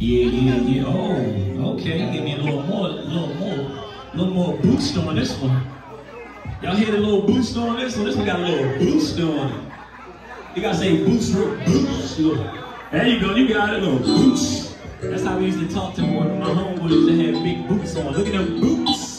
Yeah, yeah, yeah. Oh, okay. Give me a little more, a little more, a little more boost on this one. Y'all hear the little boost on this one? This one got a little boost on it. You gotta say boost, boost. Look. There you go. You got it, little boost. That's how we used to talk to one of my homeboys that had big boots on. Look at them boots.